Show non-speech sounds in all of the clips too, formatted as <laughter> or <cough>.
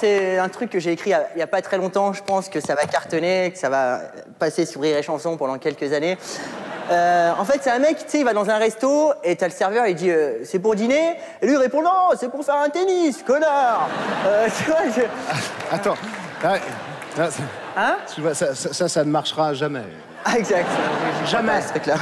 C'est un truc que j'ai écrit il n'y a pas très longtemps, je pense que ça va cartonner, que ça va passer sur Rire et Chanson pendant quelques années. Euh, en fait, c'est un mec, tu sais, il va dans un resto et t'as le serveur, il dit euh, c'est pour dîner Et lui il répond non, c'est pour faire un tennis, connard euh, <laughs> Tu vois, je- Attends. Ah, ah, Hein? tu vois, ça, ça, ça, ça ne marchera jamais. Ah, exact. Jamais ce truc-là.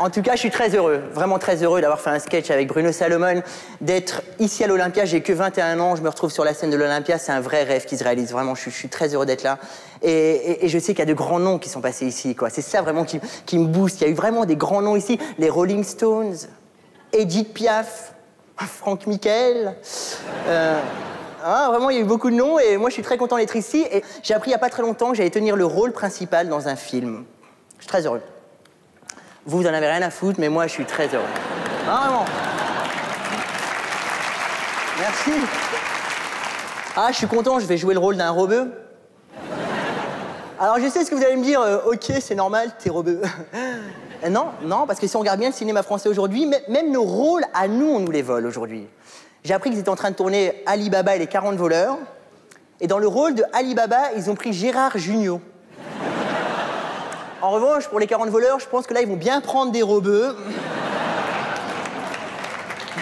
En tout cas, je suis très heureux, vraiment très heureux d'avoir fait un sketch avec Bruno Salomon, d'être ici à l'Olympia. J'ai que 21 ans, je me retrouve sur la scène de l'Olympia. C'est un vrai rêve qui se réalise. Vraiment, je suis, très heureux d'être là. Et, je sais qu'il y a de grands noms qui sont passés ici. C'est ça vraiment qui, me booste. Il y a eu vraiment des grands noms ici. Les Rolling Stones, Edith Piaf, Franck Michael. Euh, ah, vraiment, il y a eu beaucoup de noms et moi, je suis très content d'être ici. Et j'ai appris il n'y a pas très longtemps que j'allais tenir le rôle principal dans un film. Je suis très heureux. Vous, vous en avez rien à foutre, mais moi, je suis très heureux. Vraiment. Merci. Ah, je suis content, je vais jouer le rôle d'un robeux. Alors, je sais ce que vous allez me dire, euh, ok, c'est normal, t'es robeux. <laughs> Euh, non, non, parce que si on regarde bien le cinéma français aujourd'hui, mê- même nos rôles à nous, on nous les vole aujourd'hui. J'ai appris qu'ils étaient en train de tourner Ali Baba et les 40 voleurs. Et dans le rôle de Ali Baba, ils ont pris Gérard Jugnot. En revanche, pour les 40 voleurs, je pense que là, ils vont bien prendre des robeux.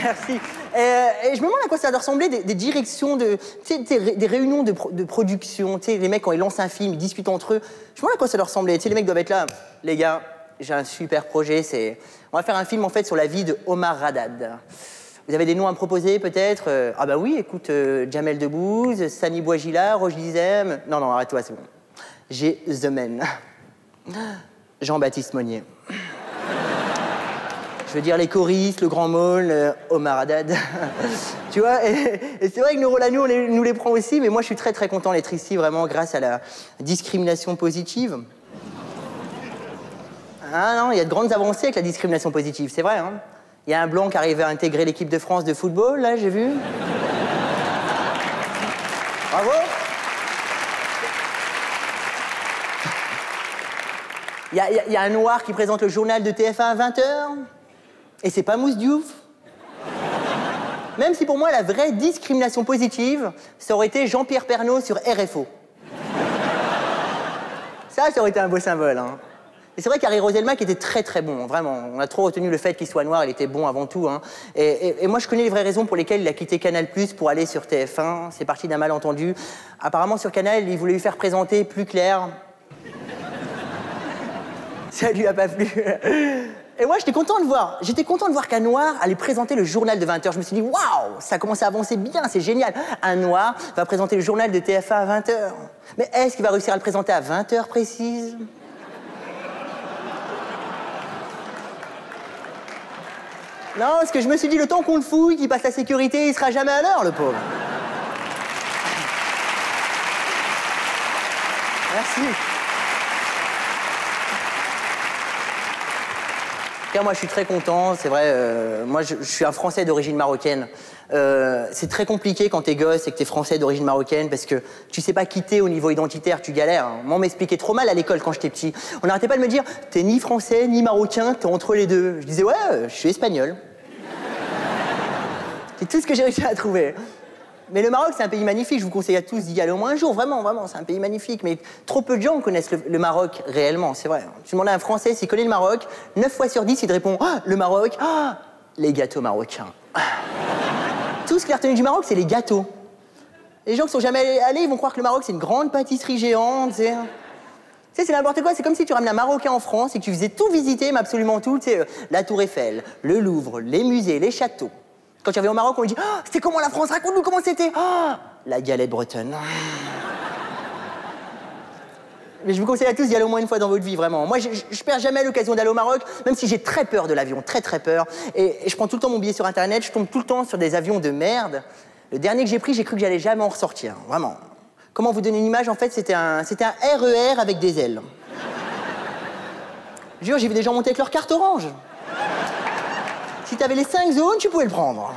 Merci. Euh, et je me demande à quoi ça doit ressembler des, directions de. Des, des réunions de, pro- de production. Les mecs, quand ils lancent un film, ils discutent entre eux. Je me demande à quoi ça doit ressembler. Les mecs doivent être là. Les gars, j'ai un super projet. C'est. On va faire un film, en fait, sur la vie de Omar Radad. Vous avez des noms à me proposer, peut-être? Euh, Ah, bah oui, écoute, euh, Jamel Debbouze, Sani Bouagila, Roche Dizem. Non, non, arrête-toi, c'est bon. J'ai The Man. Jean-Baptiste Monnier. Je veux dire les choristes, le grand môle, euh, Omar Haddad. <laughs> tu vois, et, et c'est vrai que nos rôles à nous, on les- nous les prend aussi, mais moi je suis très très content d'être ici, vraiment grâce à la discrimination positive. Ah non, il y a de grandes avancées avec la discrimination positive, c'est vrai. Hein il y a un blanc qui arrive à intégrer l'équipe de France de football, là, j'ai vu. Bravo. Il y, a- un noir qui présente le journal de TF1 à 20h. Et c'est pas Mousse Diouf. Même si pour moi, la vraie discrimination positive, ça aurait été Jean-Pierre Pernaut sur RFO. Ça, ça aurait été un beau symbole. Hein. Et c'est vrai qu'Harry Roselmack était très très bon, vraiment. On a trop retenu le fait qu'il soit noir, il était bon avant tout. hein. Et, et- moi, je connais les vraies raisons pour lesquelles il a quitté Canal pour aller sur TF1. C'est parti d'un malentendu. Apparemment, sur Canal, il voulait lui faire présenter plus clair. Ça lui a pas plu. Et moi, j'étais content de voir. J'étais content de voir qu'un noir allait présenter le journal de 20h. Je me suis dit, waouh, ça commence à avancer bien, c'est génial. Un noir va présenter le journal de TF1 à 20h. Mais est-ce qu'il va réussir à le présenter à 20h précises? Non, parce que je me suis dit, le temps qu'on le fouille, qu'il passe la sécurité, il sera jamais à l'heure, le pauvre. Merci. Tout cas, moi, je suis très content. C'est vrai, euh, moi, je, suis un Français d'origine marocaine. Euh, c'est très compliqué quand t'es gosse et que t'es Français d'origine marocaine parce que tu sais pas quitter au niveau identitaire, tu galères. hein. Moi, on m'expliquait trop mal à l'école quand j'étais petit. On n'arrêtait pas de me dire, t'es ni français ni marocain, t'es entre les deux. Je disais, ouais, euh, je suis espagnol. <laughs> C'est tout ce que j'ai réussi à trouver. Mais le Maroc, c'est un pays magnifique. Je vous conseille à tous d'y aller au moins un jour. Vraiment, vraiment, c'est un pays magnifique. Mais trop peu de gens connaissent le, Maroc réellement, c'est vrai. Tu demandes à un Français s'il connaît le Maroc, 9 fois sur 10, il te répond Ah, le Maroc, ah, les gâteaux marocains. <laughs> Tout ce qu'il a retenu du Maroc, c'est les gâteaux. Les gens qui sont jamais allés, ils vont croire que le Maroc, c'est une grande pâtisserie géante. Tu sais, c'est n'importe quoi. C'est comme si tu ramenais un Marocain en France et que tu faisais tout visiter, mais absolument tout. Tu sais, euh, la Tour Eiffel, le Louvre, les musées, les châteaux. Quand reviens au Maroc, on lui dit Ah, C'était comment la France? Raconte-nous comment c'était Ah, La galette bretonne. <laughs> Mais je vous conseille à tous d'y aller au moins une fois dans votre vie, vraiment. Moi, je, je- perds jamais l'occasion d'aller au Maroc, même si j'ai très peur de l'avion, très très peur. Et, je prends tout le temps mon billet sur Internet, je tombe tout le temps sur des avions de merde. Le dernier que j'ai pris, j'ai cru que j'allais jamais en ressortir, vraiment. Comment vous donner une image? En fait, c'était un, c'était un RER avec des ailes. Jure, j'ai vu des gens monter avec leur carte orange. Si t'avais les cinq zones, tu pouvais le prendre.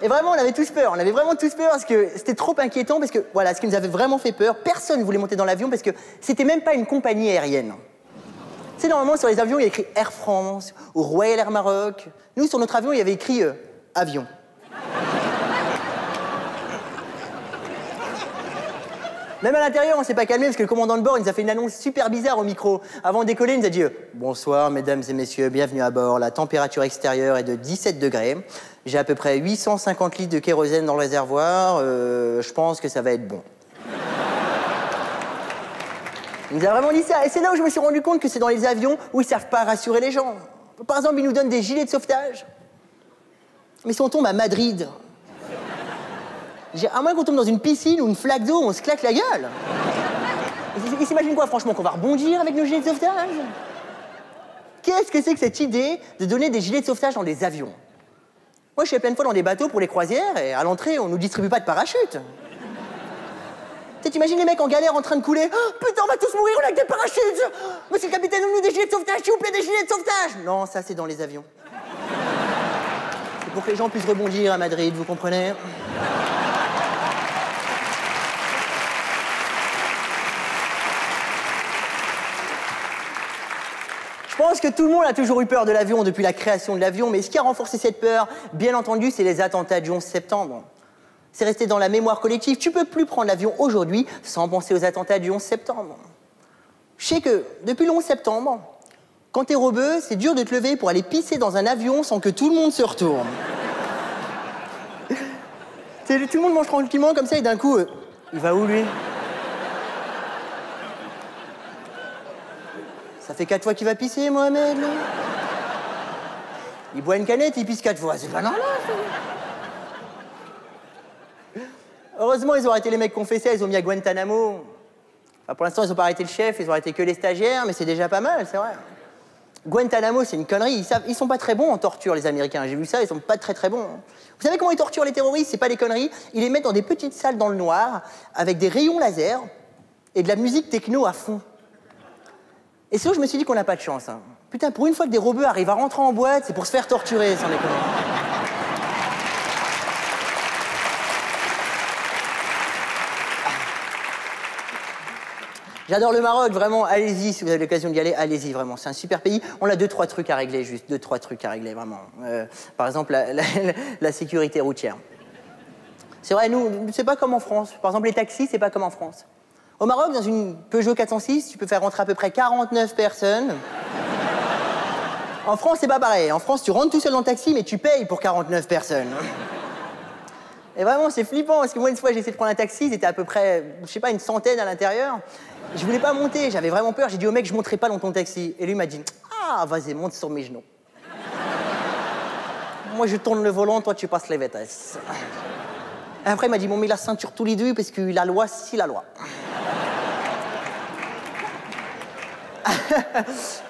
Et vraiment, on avait tous peur. On avait vraiment tous peur parce que c'était trop inquiétant. Parce que, voilà, ce qui nous avait vraiment fait peur, personne ne voulait monter dans l'avion parce que c'était même pas une compagnie aérienne. Tu sais, normalement, sur les avions, il y a écrit Air France ou Royal Air Maroc. Nous, sur notre avion, il y avait écrit euh, avion. Même à l'intérieur, on s'est pas calmé parce que le commandant de bord nous a fait une annonce super bizarre au micro. Avant de décoller, il nous a dit euh, Bonsoir, mesdames et messieurs, bienvenue à bord. La température extérieure est de 17 degrés. J'ai à peu près 850 litres de kérosène dans le réservoir. Euh, je pense que ça va être bon. Il nous a vraiment dit ça. Et c'est là où je me suis rendu compte que c'est dans les avions où ils savent pas rassurer les gens. Par exemple, ils nous donnent des gilets de sauvetage. Mais si on tombe à Madrid, à moins qu'on tombe dans une piscine ou une flaque d'eau, on se claque la gueule. Ils- s'imaginent quoi, franchement, qu'on va rebondir avec nos gilets de sauvetage? Qu'est-ce que c'est que cette idée de donner des gilets de sauvetage dans des avions? Moi, je suis plein de fois dans des bateaux pour les croisières et à l'entrée, on nous distribue pas de parachute. T'imagines les mecs en galère en train de couler Oh, Putain, on va tous mourir, on a que des parachutes Monsieur le capitaine, donne-nous des gilets de sauvetage, s'il vous plaît, des gilets de sauvetage Non, ça, c'est dans les avions. C'est pour que les gens puissent rebondir à Madrid, vous comprenez? Pense que tout le monde a toujours eu peur de l'avion depuis la création de l'avion, mais ce qui a renforcé cette peur, bien entendu, c'est les attentats du 11 septembre. C'est resté dans la mémoire collective. Tu peux plus prendre l'avion aujourd'hui sans penser aux attentats du 11 septembre. Je sais que depuis le 11 septembre, quand t'es robeux, c'est dur de te lever pour aller pisser dans un avion sans que tout le monde se retourne. <laughs> Tout le monde mange tranquillement comme ça et d'un coup, euh, il va où lui? Ça fait quatre fois qu'il va pisser, Mohamed, Il boit une canette, il pisse quatre fois. C'est pas normal. Heureusement, ils ont arrêté les mecs ça, ils ont mis à Guantanamo. Pour l'instant, ils ont pas arrêté le chef, ils ont arrêté que les stagiaires, mais c'est déjà pas mal, c'est vrai. Guantanamo, c'est une connerie. Ils, savent, ils sont pas très bons en torture, les Américains. J'ai vu ça, ils sont pas très très bons. Vous savez comment ils torturent les terroristes? C'est pas des conneries. Ils les mettent dans des petites salles dans le noir, avec des rayons laser et de la musique techno à fond. Et c'est où je me suis dit qu'on n'a pas de chance. hein. Putain, pour une fois que des robots arrivent à rentrer en boîte, c'est pour se faire torturer, sans déconner. J'adore le Maroc, vraiment, allez-y, si vous avez l'occasion d'y aller, allez-y, vraiment. C'est un super pays. On a deux, trois trucs à régler, juste deux, trois trucs à régler, vraiment. Euh, par exemple, la- la <laughs> sécurité routière. C'est vrai, nous, c'est pas comme en France. Par exemple, les taxis, c'est pas comme en France. Au Maroc, dans une Peugeot 406, tu peux faire rentrer à peu près 49 personnes. En France, c'est pas pareil. En France, tu rentres tout seul dans le taxi, mais tu payes pour 49 personnes. Et vraiment, c'est flippant, parce que moi, une fois, j'ai essayé de prendre un taxi, ils étaient à peu près, je sais pas, une centaine à l'intérieur. Je voulais pas monter, j'avais vraiment peur. J'ai dit au mec, je monterai pas dans ton taxi. Et lui m'a dit, ah, vas-y, monte sur mes genoux. moi, je tourne le volant, toi, tu passes les vitesses. Après, il m'a dit, bon, mets la ceinture tous les deux, parce que la loi, c'est la loi. <laughs>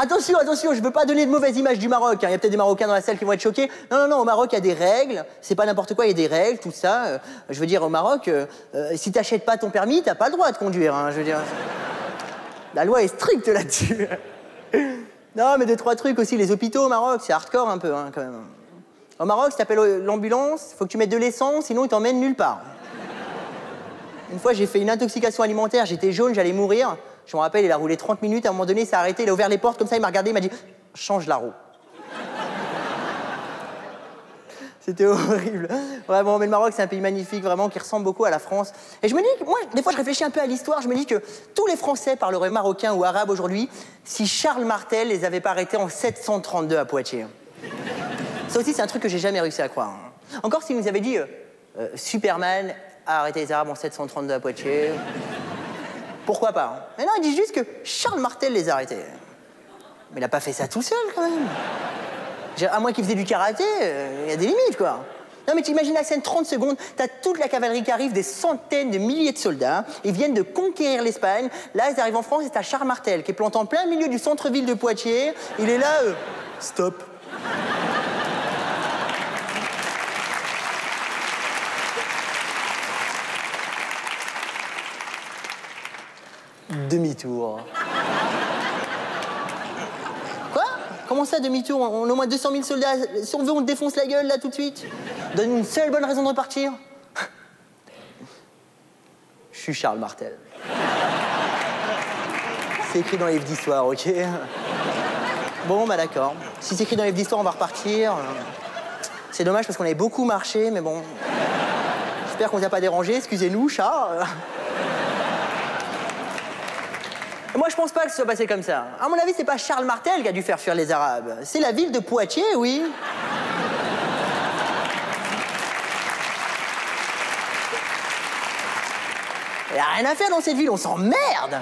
Attention, attention, je veux pas donner de mauvaise image du Maroc. hein. Il y a peut-être des Marocains dans la salle qui vont être choqués. Non, non, non, au Maroc, il y a des règles. C'est pas n'importe quoi, il y a des règles, tout ça. Euh, je veux dire, au Maroc, euh, euh, si t'achètes pas ton permis, t'as pas le droit de conduire. hein, je veux dire. La loi est stricte là-dessus. <laughs> non, mais deux, trois trucs aussi. Les hôpitaux au Maroc, c'est hardcore un peu, hein, quand même. Au Maroc, si t'appelles l'ambulance, faut que tu mettes de l'essence, sinon ils t'emmènent nulle part. Une fois, j'ai fait une intoxication alimentaire, j'étais jaune, j'allais mourir. Je me rappelle, il a roulé 30 minutes, à un moment donné, il s'est arrêté, il a ouvert les portes comme ça, il m'a regardé, il m'a dit Change la roue. <laughs> C'était horrible. Vraiment, mais le Maroc, c'est un pays magnifique, vraiment, qui ressemble beaucoup à la France. Et je me dis, moi, des fois, je réfléchis un peu à l'histoire, je me dis que tous les Français parleraient marocain ou arabe aujourd'hui si Charles Martel les avait pas arrêtés en 732 à Poitiers. Ça aussi, c'est un truc que j'ai jamais réussi à croire. Encore s'il nous avait dit euh, euh, Superman a arrêté les Arabes en 732 à Poitiers. Pourquoi pas hein. Mais non, il dit juste que Charles Martel les a arrêtés. Mais il n'a pas fait ça tout seul, quand même. À moins qu'il faisait du karaté, euh, il y a des limites, quoi. Non, mais tu imagines la scène 30 secondes, t'as toute la cavalerie qui arrive, des centaines de milliers de soldats, ils viennent de conquérir l'Espagne. Là, ils arrivent en France et t'as Charles Martel qui est planté en plein milieu du centre-ville de Poitiers. Il est là, euh, stop. Demi-tour. <laughs> Quoi? Comment ça, demi-tour? On, on a au moins 200 000 soldats. Si on veut, on te défonce la gueule, là, tout de suite. Donne une seule bonne raison de repartir. <laughs> Je suis Charles Martel. <laughs> C'est écrit dans les livres d'histoire, ok? Bon, bah d'accord. Si c'est écrit dans les livres d'histoire, on va repartir. C'est dommage parce qu'on avait beaucoup marché, mais bon. J'espère qu'on ne vous a pas dérangé. Excusez-nous, chat. Moi, je pense pas que ce soit passé comme ça. À mon avis, c'est pas Charles Martel qui a dû faire fuir les Arabes. C'est la ville de Poitiers, oui. Il a rien à faire dans cette ville, on s'emmerde.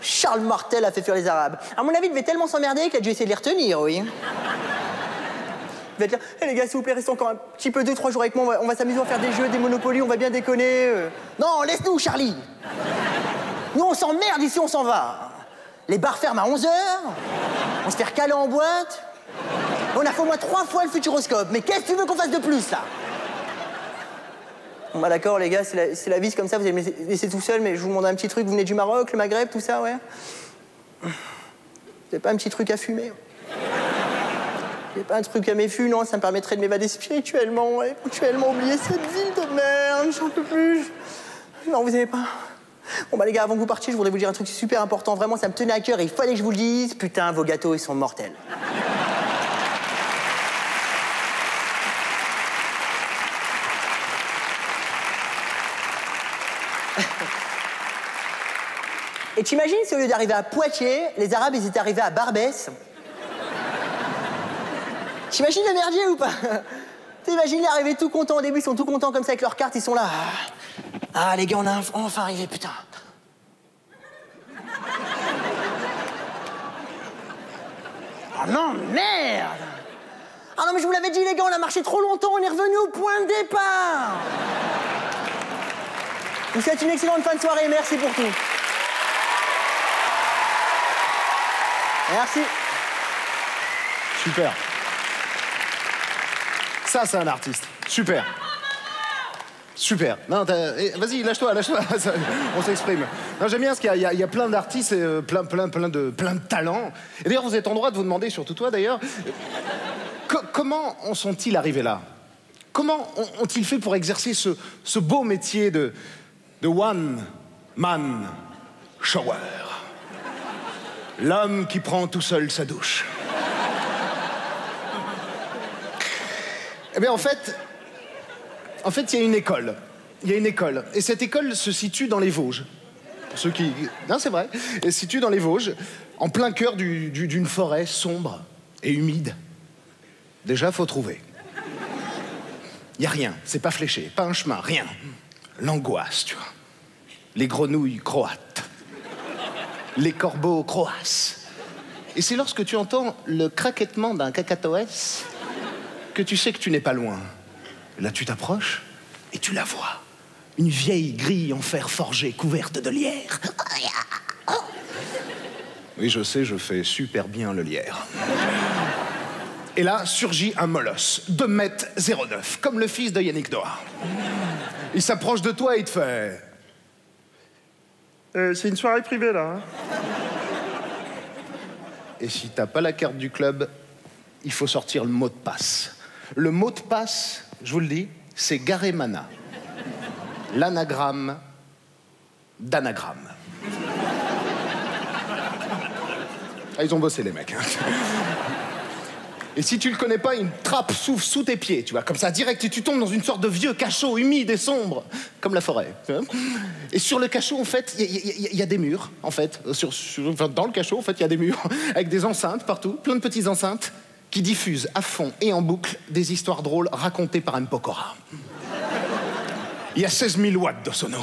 Charles Martel a fait fuir les Arabes. À mon avis, il devait tellement s'emmerder qu'il a dû essayer de les retenir, oui. Il va dire Eh les gars, s'il vous plaît, restez encore un petit peu, deux, trois jours avec moi, on va, on va s'amuser à faire des jeux, des monopolies, on va bien déconner. euh. Non, laisse-nous, Charlie Nous, on s'emmerde ici, on s'en va. Les bars ferment à 11h, on se fait recaler en boîte. On a fait au moins trois fois le futuroscope, mais qu'est-ce que tu veux qu'on fasse de plus, là? Bon bah d'accord les gars, c'est la, la vie, c'est comme ça, vous allez me laisser, tout seul, mais je vous demande un petit truc, vous venez du Maroc, le Maghreb, tout ça, ouais? Vous avez pas un petit truc à fumer? Avez pas un truc à non Ça me permettrait de m'évader spirituellement, ouais, ponctuellement oublier cette ville de merde, j'en peux plus. Non, vous avez pas Bon bah les gars, avant que vous partiez, je voudrais vous dire un truc super important, vraiment, ça me tenait à cœur et il fallait que je vous le dise. Putain, vos gâteaux, ils sont mortels. <laughs> Et t'imagines si au lieu d'arriver à Poitiers, les Arabes ils étaient arrivés à Barbès? T'imagines le merdier ou pas? <laughs> T'imagines les arrivés tout contents au début, ils sont tout contents comme ça avec leurs cartes, ils sont là. Ah les gars, on a enfin arrivé, putain. Oh non, merde Ah non mais je vous l'avais dit les gars, on a marché trop longtemps, on est revenu au point de départ Vous souhaite une excellente fin de soirée, merci pour tout. Merci. Super. Ça, c'est un artiste. Super. Super. Non, eh, vas-y, lâche-toi, lâche-toi. <laughs> On s'exprime. J'aime bien parce qu'il y y, y a plein d'artistes, euh, plein, plein, plein de, plein talents. Et d'ailleurs, vous êtes en droit de vous demander, surtout toi d'ailleurs, co- comment en sont-ils arrivés là? Comment ont- ont-ils fait pour exercer ce, ce beau métier de, de one man shower? L'homme qui prend tout seul sa douche. Eh bien, en fait, en fait, il y a une école. Il y a une école. Et cette école se situe dans les Vosges. Pour ceux qui. Non, c'est vrai. Elle se situe dans les Vosges, en plein cœur du- du- d'une forêt sombre et humide. Déjà, faut trouver. Il y a rien. C'est pas fléché. Pas un chemin. Rien. L'angoisse, tu vois. Les grenouilles croates. Les corbeaux croaces. Et c'est lorsque tu entends le craquettement d'un cacatoès que tu sais que tu n'es pas loin. Là, tu t'approches et tu la vois. Une vieille grille en fer forgé couverte de lierre. Oui, je sais, je fais super bien le lierre. Et là surgit un molosse, 2 mètres 09, comme le fils de Yannick Noah. Il s'approche de toi et il te fait. Euh, c'est une soirée privée là. hein et si t'as pas la carte du club, il faut sortir le mot de passe. Le mot de passe, je vous le dis, c'est Garemana. L'anagramme d'anagramme. Ah, ils ont bossé les mecs. hein. Et si tu le connais pas, une trappe souffle sous tes pieds, tu vois, comme ça, direct, et tu tombes dans une sorte de vieux cachot humide et sombre, comme la forêt. Et sur le cachot, en fait, il y, a- des murs, en fait. Sur, dans le cachot, en fait, il y a des murs, <laughs> avec des enceintes partout, plein de petites enceintes, qui diffusent à fond et en boucle des histoires drôles racontées par M. Pokora. Il y a 16 000 watts de sono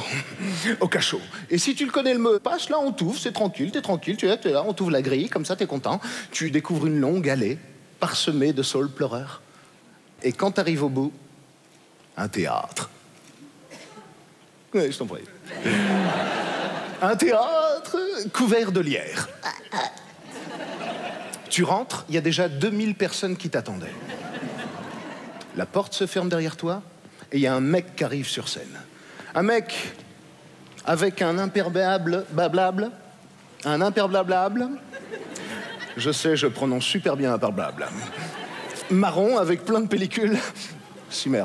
au cachot. Et si tu le connais le mot passe, là, on t'ouvre, c'est tranquille, t'es tranquille, tu es là, là, on t'ouvre la grille, comme ça, t'es content. Tu découvres une longue allée parsemée de saules pleureurs. Et quand t'arrives au bout, un théâtre. Oui, je t'en prie. Un théâtre couvert de lierre. Tu rentres, il y a déjà 2000 personnes qui t'attendaient. La porte se ferme derrière toi et il y a un mec qui arrive sur scène. Un mec avec un imperméable bablable, un imperblable. Je sais, je prononce super bien imperblable. Marron avec plein de pellicules. Cimer.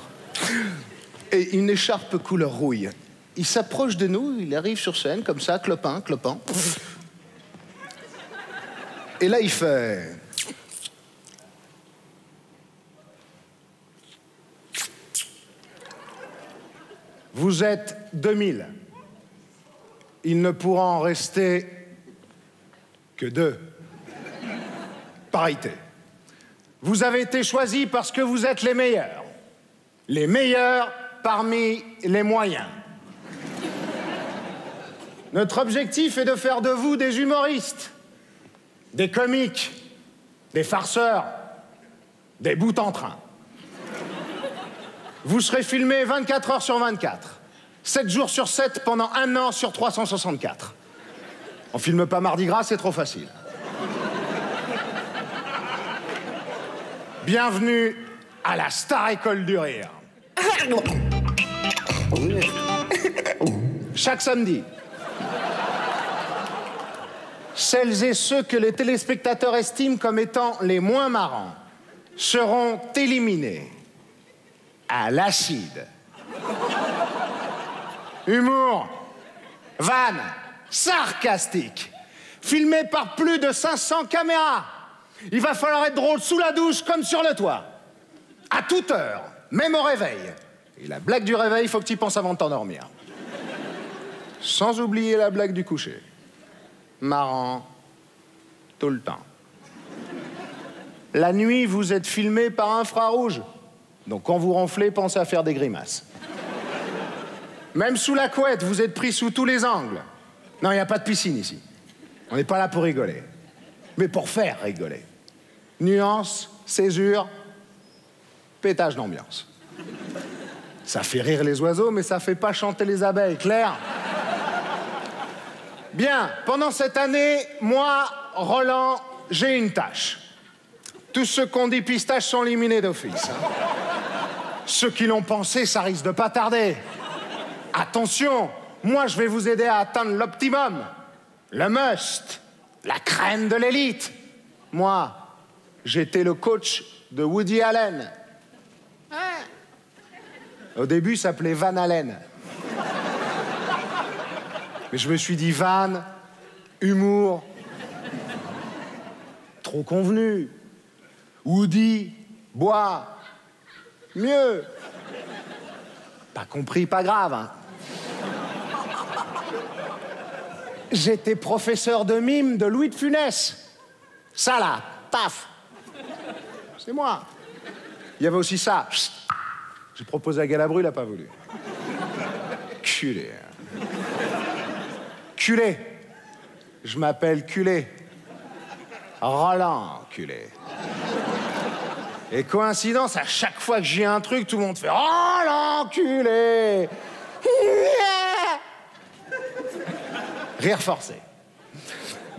Et une écharpe couleur rouille. Il s'approche de nous, il arrive sur scène comme ça, clopin, clopin. Et là, il fait. Vous êtes 2000. il ne pourra en rester que deux. Parité. Vous avez été choisis parce que vous êtes les meilleurs. Les meilleurs parmi les moyens. Notre objectif est de faire de vous des humoristes, des comiques, des farceurs, des bouts en train. Vous serez filmés 24 heures sur 24, 7 jours sur 7 pendant un an sur 364. On filme pas Mardi Gras, c'est trop facile. Bienvenue à la Star École du Rire. <laughs> Chaque samedi, celles et ceux que les téléspectateurs estiment comme étant les moins marrants seront éliminés à l'acide. Humour, vanne, sarcastique, filmé par plus de 500 caméras. Il va falloir être drôle sous la douche comme sur le toit. À toute heure, même au réveil. Et la blague du réveil, il faut que tu y penses avant de t'endormir. Sans oublier la blague du coucher. Marrant, tout le temps. La nuit, vous êtes filmé par infrarouge. Donc quand vous ronflez, pensez à faire des grimaces. Même sous la couette, vous êtes pris sous tous les angles. Non, il n'y a pas de piscine ici. On n'est pas là pour rigoler, mais pour faire rigoler. Nuance, césure, pétage d'ambiance. Ça fait rire les oiseaux, mais ça fait pas chanter les abeilles, clair? Bien, pendant cette année, moi, Roland, j'ai une tâche. Tous ceux qu'on dit pistache sont éliminés d'office. Hein. Ceux qui l'ont pensé, ça risque de pas tarder. Attention, moi je vais vous aider à atteindre l'optimum, le must, la crème de l'élite. Moi, j'étais le coach de Woody Allen. Au début, il s'appelait Van Allen. Je me suis dit Van, humour, trop convenu. Woody, bois, mieux. Pas compris, pas grave. Hein. J'étais professeur de mime de Louis de Funès. Ça là, paf. C'est moi. Il y avait aussi ça. J'ai proposé à Galabru, il n'a pas voulu. Culé. Culé. Je m'appelle Culé. Roland Culé. Et coïncidence, à chaque fois que j'ai un truc, tout le monde fait Oh l'enculé Rire forcé.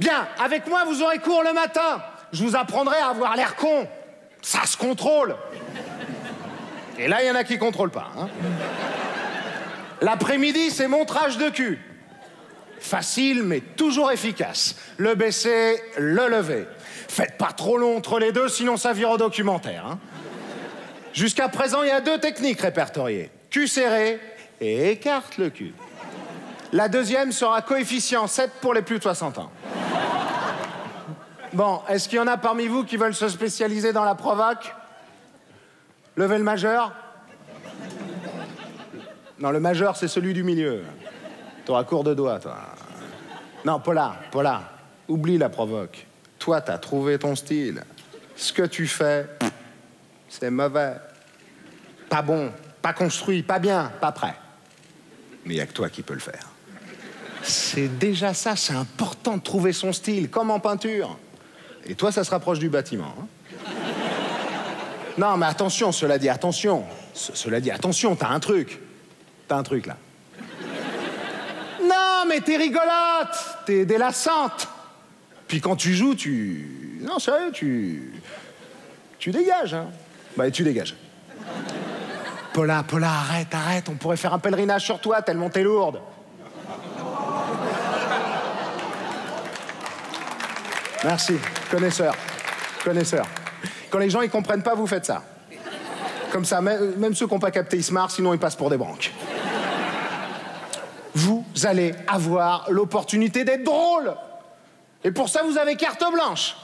Bien, avec moi, vous aurez cours le matin. Je vous apprendrai à avoir l'air con. Ça se contrôle. Et là, il y en a qui contrôlent pas. Hein. L'après-midi, c'est montrage de cul. Facile, mais toujours efficace. Le baisser, le lever. Faites pas trop long entre les deux, sinon ça vire au documentaire. Hein. Jusqu'à présent, il y a deux techniques répertoriées. Cul serré et écarte le cul. La deuxième sera coefficient 7 pour les plus de 60 ans. Bon, est-ce qu'il y en a parmi vous qui veulent se spécialiser dans la provoque? Levez le majeur Non, le majeur, c'est celui du milieu. T'auras court de doigts, toi. Non, Paula, Paula, oublie la provoque. Toi, t'as trouvé ton style. Ce que tu fais, c'est mauvais. Pas bon, pas construit, pas bien, pas prêt. Mais il n'y a que toi qui peux le faire. C'est déjà ça, c'est important de trouver son style, comme en peinture. Et toi, ça se rapproche du bâtiment. Hein. non, mais attention, cela dit, attention. cela dit, attention, t'as un truc. T'as un truc là. Mais t'es rigolote, t'es délassante. Puis quand tu joues, tu. Non, sérieux, tu. Tu dégages, hein. Bah, tu dégages. Paula, Paula, arrête, arrête, on pourrait faire un pèlerinage sur toi tellement t'es lourde. Merci, connaisseur, connaisseur. Quand les gens ils comprennent pas, vous faites ça. Comme ça, même ceux qui n'ont pas capté, ils sinon ils passent pour des banques. Vous allez avoir l'opportunité d'être drôle. Et pour ça, vous avez carte blanche.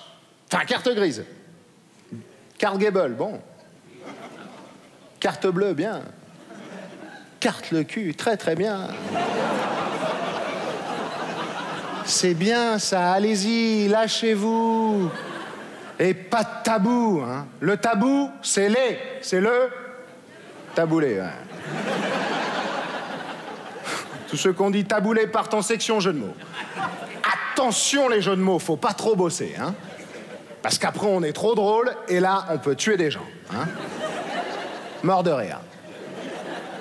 Enfin, carte grise. Carte Gable, bon. Carte bleue, bien. Carte le cul, très très bien. C'est bien ça, allez-y, lâchez-vous. Et pas de tabou. Hein. Le tabou, c'est les. C'est le taboulé. Tous ceux qu'on dit taboulé partent en section jeu de mots. Attention les jeux de mots, faut pas trop bosser. Hein. Parce qu'après on est trop drôle et là on peut tuer des gens. Hein. Mort de rire.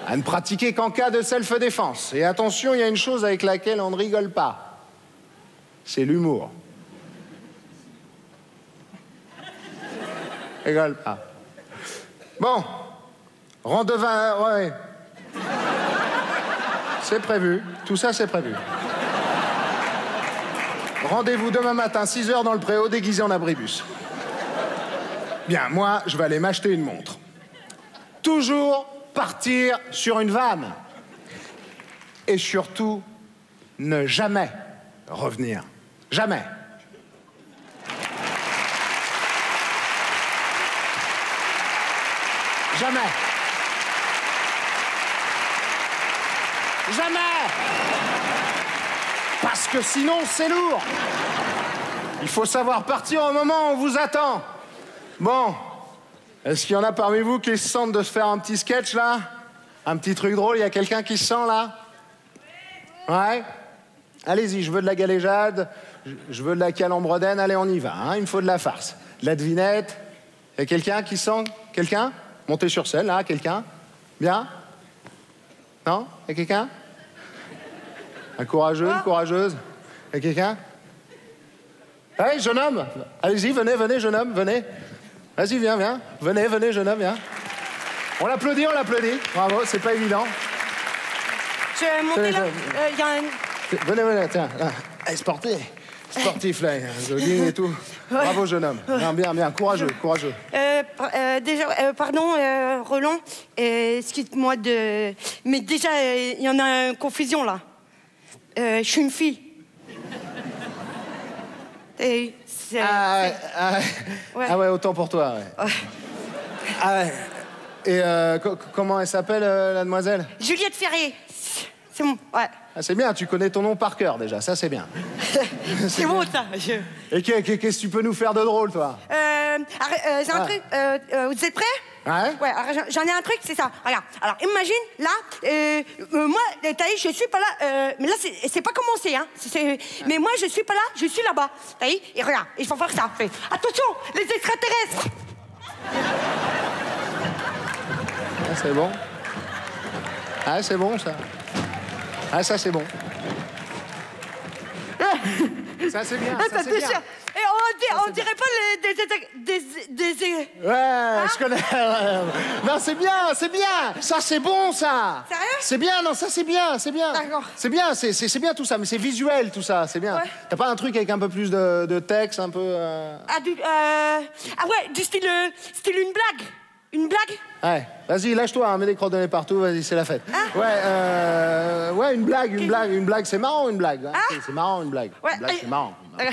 À ne pratiquer qu'en cas de self-défense. Et attention, il y a une chose avec laquelle on ne rigole pas. C'est l'humour. Rigole pas. Bon. Rendez-vous. Ouais. C'est prévu. Tout ça, c'est prévu. Rendez-vous demain matin, 6h dans le préau, déguisé en abribus. Bien, moi, je vais aller m'acheter une montre. Toujours partir sur une vanne. Et surtout, ne jamais revenir. Jamais. Jamais. Jamais. Parce que sinon, c'est lourd. Il faut savoir partir au moment où on vous attend. Bon, est-ce qu'il y en a parmi vous qui se sentent de se faire un petit sketch là? Un petit truc drôle? Il y a quelqu'un qui se sent là? Ouais Allez-y, je veux de la galéjade, je veux de la calembredaine, allez, on y va. Hein. il me faut de la farce. De la devinette. Il y a quelqu'un qui sent? Quelqu'un? Montez sur scène, là, quelqu'un? Bien? Non? Il y a quelqu'un? Un courageux, une courageuse Il y a quelqu'un? Allez, jeune homme Allez-y, venez, venez, jeune homme, venez. Vas-y, viens, viens. Venez, venez, jeune homme, viens. On l'applaudit, on l'applaudit. Bravo, c'est pas évident. Je vais monter là. Il y a un... Venez, venez, tiens. Allez, sportif. Sportif, là, jogging et tout. Bravo, jeune homme. Bien, bien, bien. Courageux, courageux. Euh, euh, déjà, euh, pardon, euh, Roland. Excuse-moi de. Mais déjà, il y en a une confusion, là. Je suis une fille. Et ah, ah, ouais. ah ouais, autant pour toi, ouais. Ah ouais. Et comment elle s'appelle, la demoiselle? Juliette Ferrier. C'est bon, ouais. Ah, c'est bien, tu connais ton nom par cœur déjà, ça c'est bien. <laughs> c'est bon ça. Et qu'est-ce que tu peux nous faire de drôle, toi? Euh, euh, J'ai un truc. Euh, euh, vous êtes prêts? Ouais. Ouais, j'en ai un truc, c'est ça. Regarde. Alors, imagine, là, euh, euh moi, t'as je suis pas là. mais là, c'est pas commencé, hein. Mais moi, je suis pas là, je suis là-bas. T'as Et regarde, il faut faire ça. Fait. Attention, les extraterrestres ah, C'est bon. Ah, c'est bon, ça. Ah, ça, c'est bon. ça, c'est bien. Ah, ça, c'est bien. Et on, on dirait pas les, des, des, des, Ouais, hein je connais. non, c'est bien, c'est bien. Ça, c'est bon, ça. Sérieux? C'est bien, non, ça, c'est bien, c'est bien. D'accord. C'est bien, c'est bien tout ça, mais c'est visuel, tout ça, c'est bien. Ouais. T'as pas un truc avec un peu plus de, de texte, un peu... Euh... Ah, du, euh... ah ouais, du style, euh, style une blague une blague? Ouais, vas-y, lâche-toi, hein, mets des coordonnées partout, vas-y, c'est la fête. Ah. Ouais, euh, ouais, une blague, une blague, une blague, c'est marrant, une blague. Hein. Ah. C'est marrant, une blague. Ouais, une blague, c'est marrant. Euh,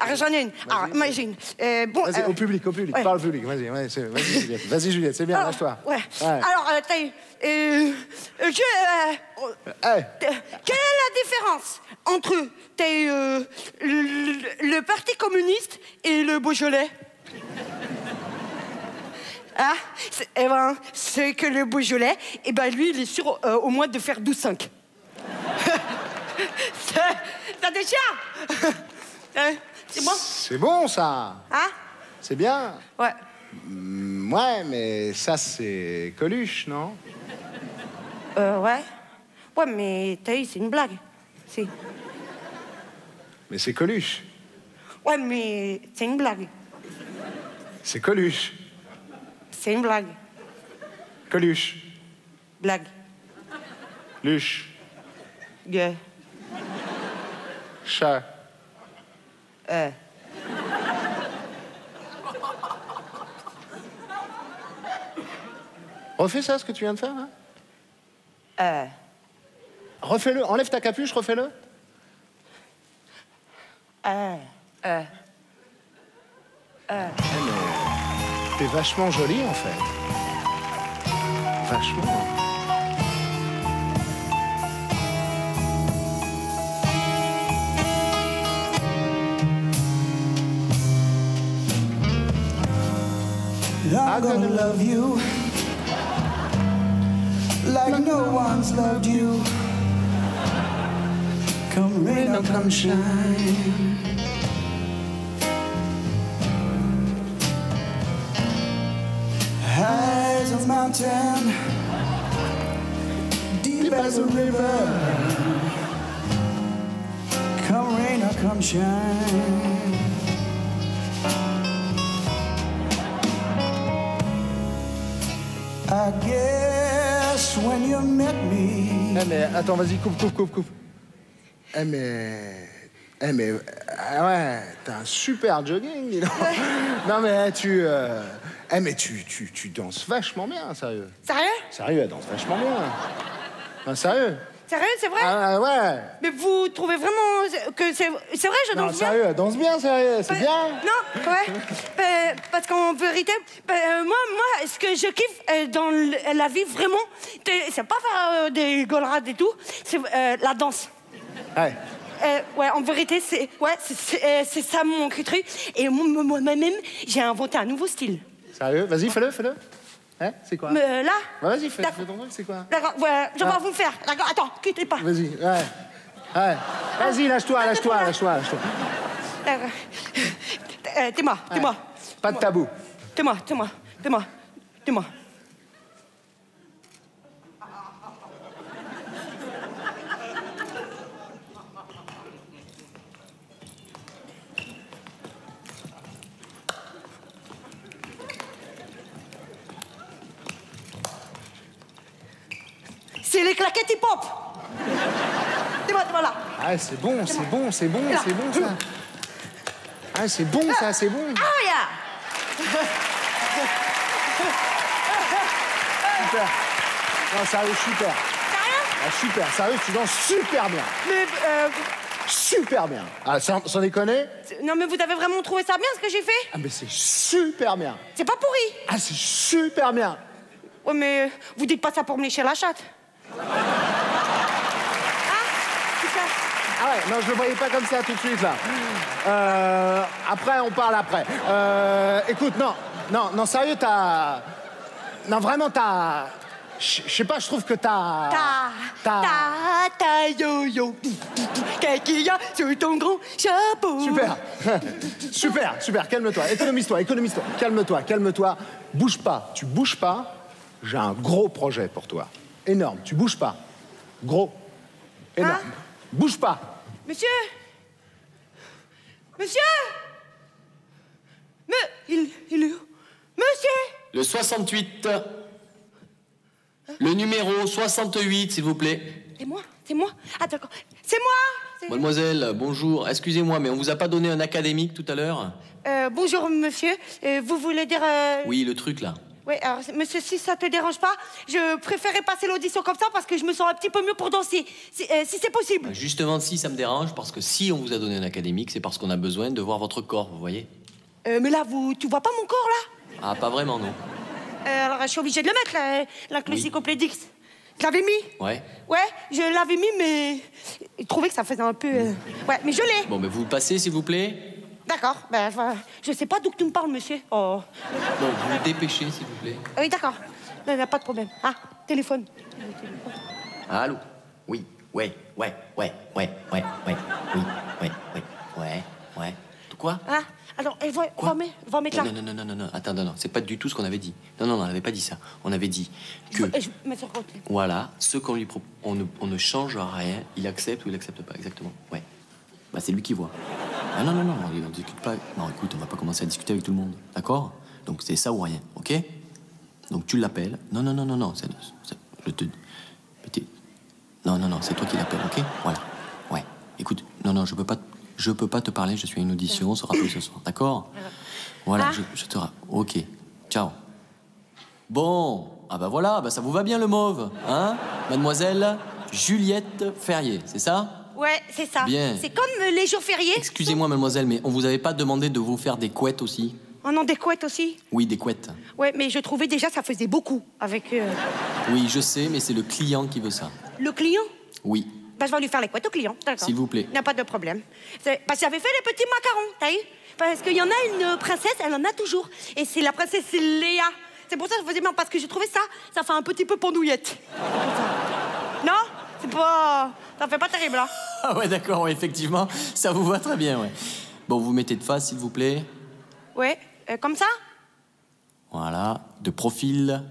alors, j'en ai une. Alors, imagine. Euh, bon, vas-y, au public, au public, parle au public, vas-y, vas-y, <laughs> Juliette, vas-y, Juliette, c'est bien, lâche-toi. Ouais. Alors, t'as euh, je, quelle est la différence entre le, le Parti communiste et le Beaujolais? Ah, eh ben, c'est que le Beaujolais, eh ben, lui, il est sûr euh, au moins de faire 12-5. <laughs> ça déchire <laughs> hein, C'est bon C'est bon, ça Hein C'est bien Ouais. Mm, ouais, mais ça, c'est Coluche, non? Euh, ouais. Ouais, mais t'as c'est une blague. C'est... Mais c'est Coluche. Ouais, mais c'est une blague. C'est Coluche. C'est une blague. Coluche. Blague. Luche. Gueux. Chat. Euh. Refais ça, ce que tu viens de faire, là Euh. Refais-le. Enlève ta capuche, refais-le. Euh. Euh. Euh. C'est vachement joli en fait. Vachement. I'm gonna love you like no one's loved you. Come rain or come shine. Mountain, deep as a river. Come rain or come shine. I guess when you met me. Eh mais attends, vas-y, coupe, coupe, coupe, coupe. Eh mais... Eh mais... ah ouais, t'as un super jogging, dis donc. <laughs> Non mais tu... euh, Eh mais tu, tu, tu danses vachement bien, sérieux. Sérieux? Sérieux, elle danse vachement bien. Non, sérieux. Sérieux, c'est vrai? Ah ouais. Mais vous trouvez vraiment que c'est c'est vrai, je Non, danse bien? sérieux, elle danse bien, sérieux, c'est Euh, bien. Non, ouais. Euh, <laughs> parce qu'en vérité, euh, moi, moi, ce que je kiffe euh, dans l- la vie, vraiment, c'est c'est pas faire euh, des golrades et tout, c'est euh, la danse. Ouais. Euh, ouais, en vérité, c'est ouais, c'est- c'est euh, c'est ça mon truc. Et moi- moi-même, j'ai inventé un nouveau style. Sérieux, vas-y, fais-le, fais-le. Hein, c'est quoi? Mais euh, là? Vas-y, fais, fais ton truc, c'est quoi? D'accord, ouais, je vais Ah. vous le faire. D'accord, attends, quittez pas. Vas-y, ouais. Ouais. Vas-y, lâche-toi, lâche-toi, lâche-toi, lâche-toi. D'accord. Euh, <laughs> T'es-moi, t'es-moi. Pas de tabou. T'es-moi, t'es-moi, t'es-moi, t'es-moi. C'est les claquettes hip-hop T'es-moi, t'es-moi là Ah, c'est bon, c'est bon, c'est bon, c'est bon, ça. Ah, c'est bon, ça, c'est bon. Ah, yeah Super. Non, sérieux, super. Ah, super, sérieux, tu danses super bien. Mais, euh, Super bien. Ah, sans, sans déconner? c'est- non, mais vous avez vraiment trouvé ça bien, ce que j'ai fait? Ah, mais c'est super bien. C'est pas pourri Ah, c'est super bien. Ouais, mais vous dites pas ça pour me lécher la chatte. Ah ça. Ah ouais, non, je le voyais pas comme ça tout de suite, là. Euh, après, on parle après. Euh, écoute, non, non, non, sérieux, t'as... Non, vraiment, t'as... Je sais pas, je trouve que t'as... Ta, T'as... ta, ta, yo, yo. Qu'est-ce qu'il y a sur ton gros chapeau? Super <laughs> Super, super, calme-toi, économise-toi, économise-toi, calme-toi, calme-toi. Bouge pas, tu bouges pas, j'ai un gros projet pour toi. Énorme, tu bouges pas. Gros. Énorme. Hein Bouge pas. Monsieur Monsieur Mais, il, il est où? Monsieur Le 68. Le numéro 68, s'il vous plaît. C'est moi, c'est moi. Ah, d'accord. C'est moi Mademoiselle, bonjour. Excusez-moi, mais on vous a pas donné un académique tout à l'heure? Euh, bonjour, monsieur. Euh, vous voulez dire... euh, Oui, le truc là. Oui, alors, monsieur, si ça te dérange pas, je préférais passer l'audition comme ça parce que je me sens un petit peu mieux pour danser. Si, euh, si c'est possible. Justement, si ça me dérange, parce que si on vous a donné un académique, c'est parce qu'on a besoin de voir votre corps, vous voyez Euh, mais là, vous, tu vois pas mon corps, là? Ah, pas vraiment, non. Euh, Alors, je suis obligée de le mettre, là, l'inclusicoplédix. Je l'avais mis Ouais. Ouais, je l'avais mis, mais je trouvais que ça faisait un peu... Ouais, mais je l'ai. Bon, mais vous le passez, s'il vous plaît D'accord. Ben, je, je sais pas d'où tu me parles, monsieur. Oh. Bon, vous vous dépêchez, s'il vous plaît. Oui, d'accord. Il n'y a pas de problème. Ah, téléphone. Allô Oui, ouais, ouais, ouais, ouais, ouais, ouais, oui, ouais, ouais, ouais, ouais. Quoi? Ah, alors, elle va, Quoi? va, va mettre là. non, non, non, non, non, non, attends, non, non, c'est pas du tout ce qu'on avait dit. Non, non, non, on n'avait pas dit ça. On avait dit que, Et je mets sur le côté. voilà, ce qu'on lui propose, on ne, on ne change rien, il accepte ou il accepte pas, exactement. Ouais. Bah, c'est lui qui voit. Ah non, non, non, on ne discute pas. Non, écoute, on va pas commencer à discuter avec tout le monde, d'accord? Donc c'est ça ou rien, ok? Donc tu l'appelles. Non, non, non, non, non, c'est- je te. Non, non, non, c'est toi qui l'appelles, ok? Voilà. Ouais. Écoute, non, non, je peux pas, je peux pas te parler. Je suis à une audition. On se rappelle ce soir, d'accord? Voilà, Ah. je, je te. Ok. Ciao. Bon, ah bah voilà, bah ça vous va bien le mauve, hein? Mademoiselle Juliette Ferrier, c'est ça? Ouais, c'est ça. Bien. C'est comme euh, les jours fériés. Excusez-moi, mademoiselle, mais on vous avait pas demandé de vous faire des couettes aussi Oh non, des couettes aussi. Oui, des couettes. Ouais, mais je trouvais déjà ça faisait beaucoup avec euh, Oui, je sais, mais c'est le client qui veut ça. le client? Oui. Bah, je vais lui faire les couettes au client, d'accord. S'il vous plaît. Il n'y a pas de problème. C'est- Parce que j'avais fait les petits macarons, t'as vu? Parce qu'il y en a une princesse, elle en a toujours. Et c'est la princesse Léa. C'est pour ça que je faisais bien, parce que j'ai trouvé ça, ça fait un petit peu pendouillette. C'est pas... Ça fait pas terrible, hein Ah ouais, d'accord, ouais, effectivement, ça vous va très bien, ouais. Bon, vous mettez de face, s'il vous plaît. Ouais, euh, comme ça? Voilà, de profil.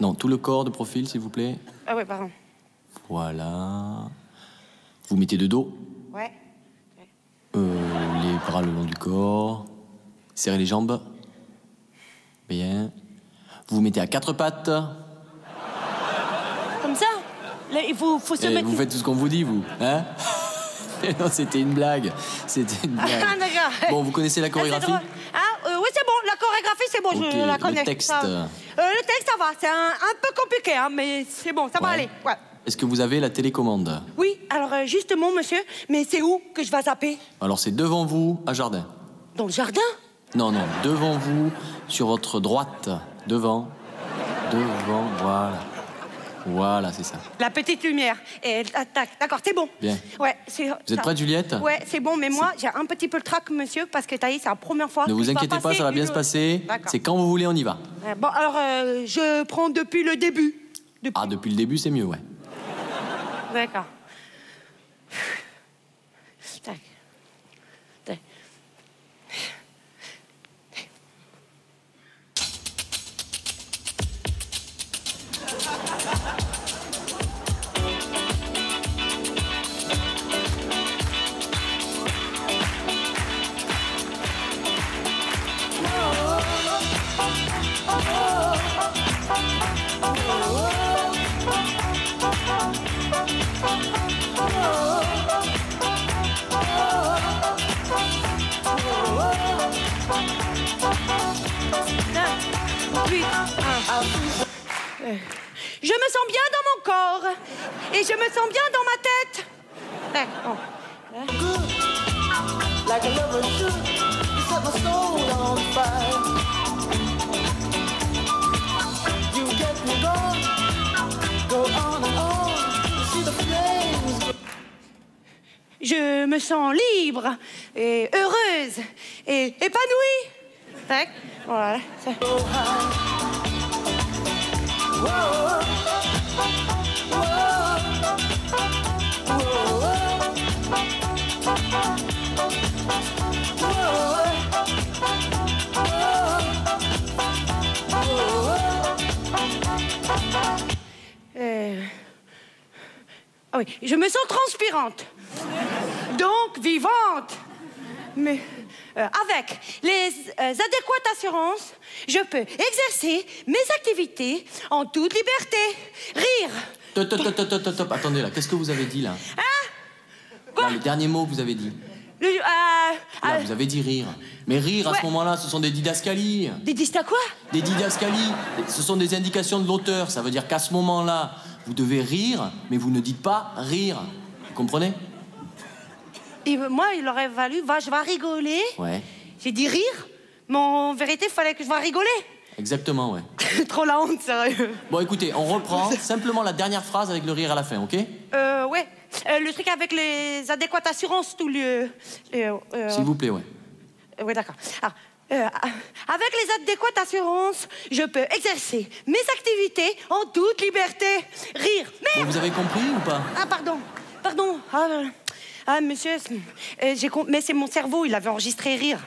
Non, tout le corps de profil, s'il vous plaît. Ah ouais, pardon. Voilà. Vous mettez de dos. Ouais. Euh, les bras le long du corps. Serrez les jambes. Bien. Vous vous mettez à quatre pattes. Comme ça Là, il faut, faut se Et mettre... vous faites tout ce qu'on vous dit, vous. Hein <laughs> Non, c'était une blague. C'était une <laughs> blague. Ah, d'accord. Bon, vous connaissez la Ah, chorégraphie euh, oui, c'est bon, la chorégraphie, c'est bon, je la le connais. texte. Ça- Euh, le texte, ça va, c'est un, un peu compliqué, hein, mais c'est bon, ça va aller. Ouais. Est-ce que vous avez la télécommande? Oui, alors euh, justement, monsieur, mais c'est où que je vais zapper? Alors, c'est devant vous, à jardin. Dans le jardin? Non, non, devant vous, sur votre droite. Devant. Devant, voilà. Voilà, c'est ça. La petite lumière. Et, tac, d'accord, c'est bon. Bien. Ouais, c'est. Vous êtes prête, Juliette Ouais, c'est bon, mais moi, j'ai un petit peu le trac, monsieur, parce que dit, c'est la première fois. Ne vous inquiétez pas, ça va bien se passer. C'est quand vous voulez, on y va. Euh, Bon, alors, euh, je prends depuis le début. Depuis- Ah, depuis le début, c'est mieux, ouais. D'accord. Tac. Je me sens bien dans mon corps et je me sens bien dans ma tête. Tac, bon. like a lover should. You set my soul on fire. You get me going, go on and on. You see the flames. Je me sens libre et heureuse et épanouie. Tac, voilà. ça. Euh, Ah oui, je me sens transpirante. Donc vivante. Mais euh, avec les euh, adéquates assurances, je peux exercer mes activités en toute liberté. Rire. Top, top, top, top, top, top. Attendez, là, qu'est-ce que vous avez dit, là Quoi Là, le dernier mot que vous avez dit. Le- euh, Là, vous avez dit rire. Mais rire, à ce moment-là, ce sont des didascalies. Des à quoi Des didascalies, ce sont des indications de l'auteur. Ça veut dire qu'à ce moment-là, vous devez rire, mais vous ne dites pas rire. Vous comprenez Et moi, il aurait valu, va, je vais rigoler. Ouais, J'ai dit rire, mais en vérité, il fallait que je vais rigoler. exactement, ouais. <laughs> Trop la honte, sérieux. Bon, écoutez, on reprend simplement la dernière phrase avec le rire à la fin, ok? Euh, ouais. Euh, le truc avec les adéquates assurances, tout le. euh, euh, S'il vous plaît, ouais. Oui, d'accord. Euh, avec les adéquates assurances, je peux exercer mes activités en toute liberté. Rire. Bon, Merde vous avez compris ou pas? Ah, pardon. Pardon. Ah, ah, monsieur, j'ai com- mais c'est mon cerveau, il avait enregistré rire.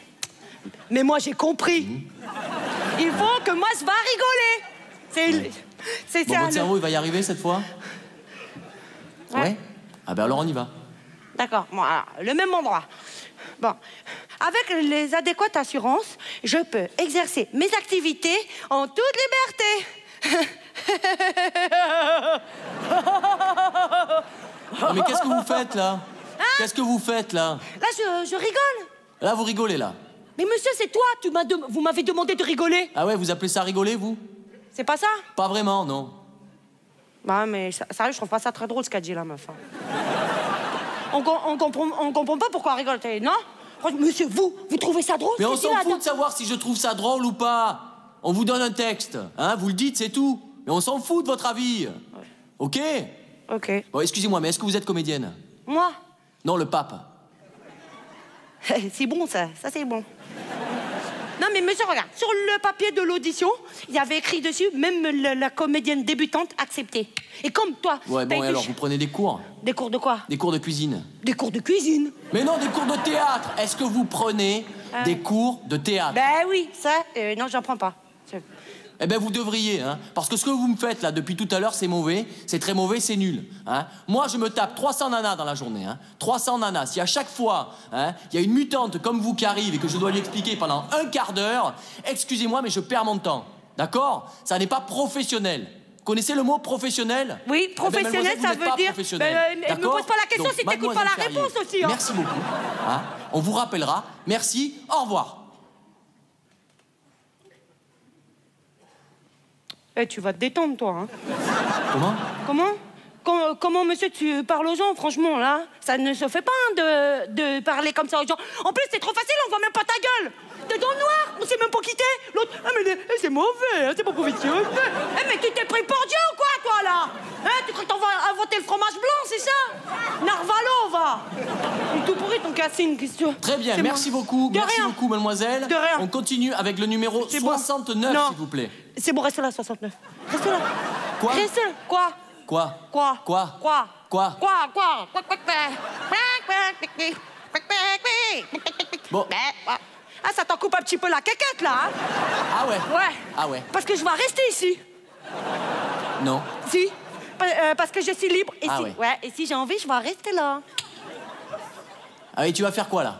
Mais moi, j'ai compris. Il faut que moi, je vais rigoler. C'est... Bon, ça, votre cerveau, il va y arriver cette fois Ouais. Ah ben alors on y va. D'accord, bon, alors, le même endroit. Bon, avec les adéquates assurances, je peux exercer mes activités en toute liberté. <laughs> Non, mais qu'est-ce que vous faites là? Qu'est-ce que vous faites là Là, je, je rigole. Là, vous rigolez là. Mais monsieur, c'est toi, tu m'as dem- vous m'avez demandé de rigoler. Ah ouais, vous appelez ça rigoler, vous C'est pas ça Pas vraiment, non. Bah, mais ça- sérieux, je trouve pas ça très drôle ce qu'a dit la meuf. hein. on, com- on, comprend, on comprend pas pourquoi elle rigole, t'es- non Franchement, Monsieur, vous, vous trouvez ça drôle Mais ce on qu'il dit s'en là, fout de savoir si je trouve ça drôle ou pas. On vous donne un texte, hein, vous le dites, c'est tout. Mais on s'en fout de votre avis. Ok Ok. Bon, excusez-moi, mais est-ce que vous êtes comédienne? Moi? Non, le pape. <laughs> C'est bon, ça. Ça, c'est bon. Non, mais monsieur, regarde, sur le papier de l'audition, il y avait écrit dessus, même le- la comédienne débutante acceptée. Et comme toi, Ouais, t'as bon, et été alors, ch- vous prenez des cours Des cours de quoi Des cours de cuisine Des cours de cuisine. Mais non, des cours de théâtre Est-ce que vous prenez des cours de théâtre? Ben oui, ça, euh, non, j'en prends pas. Eh ben vous devriez, hein, parce que ce que vous me faites là depuis tout à l'heure, c'est mauvais, c'est très mauvais, c'est nul. Hein. Moi, je me tape 300 nanas dans la journée, hein, 300 nanas. Si à chaque fois, hein, il y a une mutante comme vous qui arrive et que je dois lui expliquer pendant un quart d'heure, excusez-moi, mais je perds mon temps. D'accord? Ça n'est pas professionnel. Connaissez le mot professionnel? Oui, Eh ben, professionnel, ça veut dire-. Ben, euh, me D'accord? pose pas la question Donc, si t'écoutes pas la réponse aussi, hein. Merci beaucoup. On vous rappellera. Merci. Au revoir. Eh, tu vas te détendre, toi. Hein. Comment? Comment? Com- Comment, monsieur, tu parles aux gens, franchement, là? Ça ne se fait pas hein, de, de parler comme ça aux gens. En plus, c'est trop facile, on voit même pas ta gueule. T'es dans le noir, on sait même pas qui t'es. L'autre, ah, mais eh, c'est mauvais, hein, c'est pas professionnel. Eh, mais tu t'es pris pour Dieu ou quoi, toi, là? Hein, Tu crois que t'en vas inventer le fromage blanc, c'est ça? Narvalo, va Il tout pourri, ton cassine, qu'est-ce que tu veux? Très bien, merci moi. beaucoup. De merci rien. beaucoup, mademoiselle. De rien. On continue avec le numéro C'est bon. 69, Non. s'il vous plaît. C'est bon, reste là, 69. Reste là. Quoi Reste là. Quoi Quoi Quoi Quoi Quoi Quoi Quoi Quoi Quoi Quoi Bon. Ah, ça t'en coupe un petit peu la caquette, là, hein Ah ouais Ouais. Ah ouais Parce que je vais rester ici. Non. Si. Pa- euh, parce que je suis libre. Et Ah si, ouais. Et si j'ai envie, je vais rester là. Ah et tu vas faire quoi là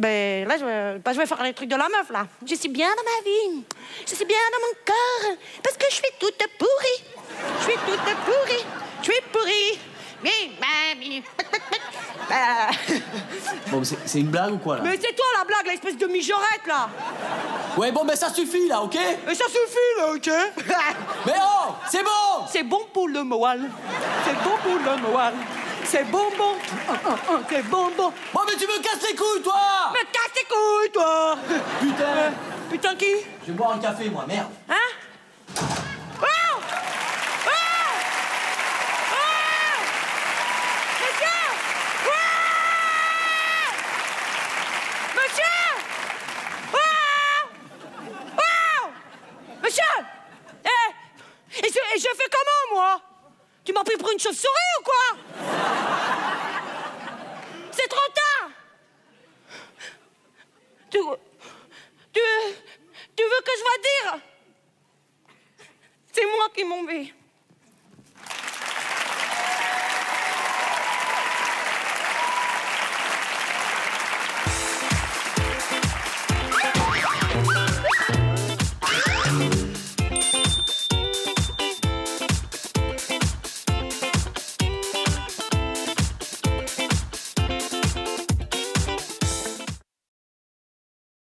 Ben là, je vais, ben, je vais faire les trucs de la meuf, là. Je suis bien dans ma vie. Je suis bien dans mon corps. Parce que je suis toute pourrie. Je suis toute pourrie. Je suis pourrie. Oui, mamie. Euh, Bon, c'est une blague ou quoi là? Mais c'est toi la blague, l'espèce de mijaurette, là. Ouais, bon, ben ça suffit là, ok? Et ça suffit, là, ok? Mais oh C'est bon C'est bon pour le moelle. C'est bon pour le moelle. C'est bonbon. Ah, ah, ah, C'est bonbon. Bon, mais tu me casses les couilles, toi Mais casse tes couilles, toi Putain Putain, qui? Je vais boire un café, moi, merde. Hein?